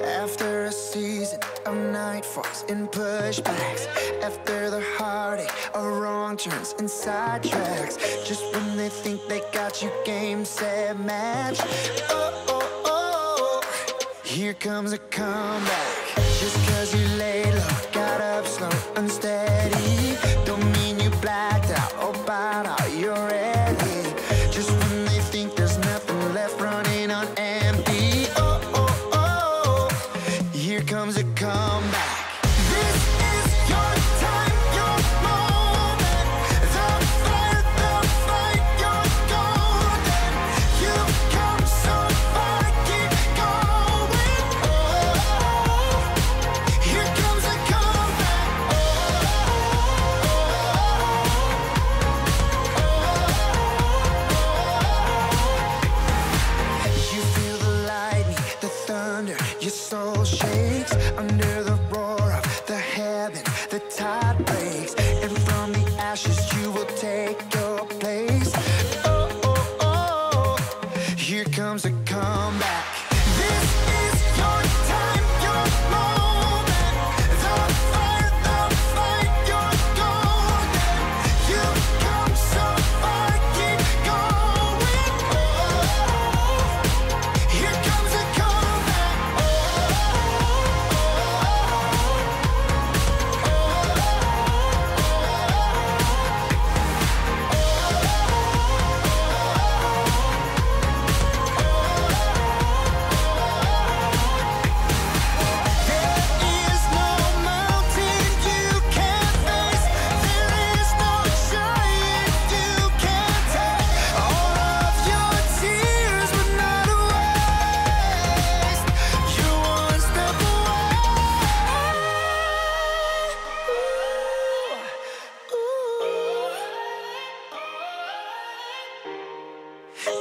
After a season of nightfalls and pushbacks, after the heartache of wrong turns and sidetracks, just when they think they got you game, set, match. Oh, oh, oh, here comes a comeback. Just cause you laid low, got up slow, unsteady, your soul shakes under the roar of the heaven. The tide breaks, and from the ashes you will take your place. Oh, oh, oh, here comes a comeback.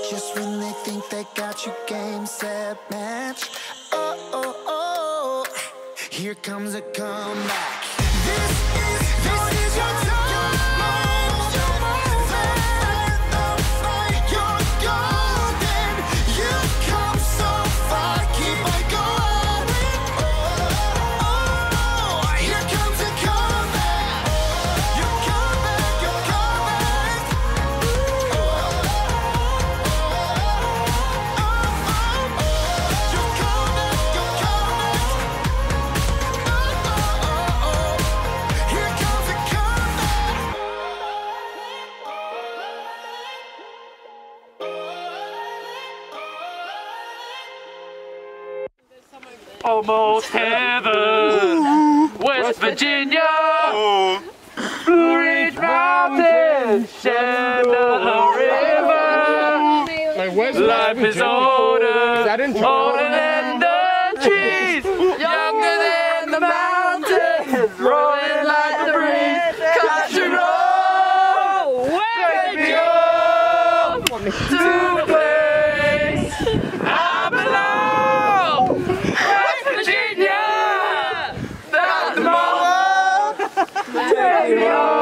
Just when they think they got you game, set, match. Oh, oh, oh. Here comes a comeback. This is this is your time. Almost heaven, West Virginia, Blue Ridge Mountains. Shenandoah River. Life is older, older than the trees, 안녕.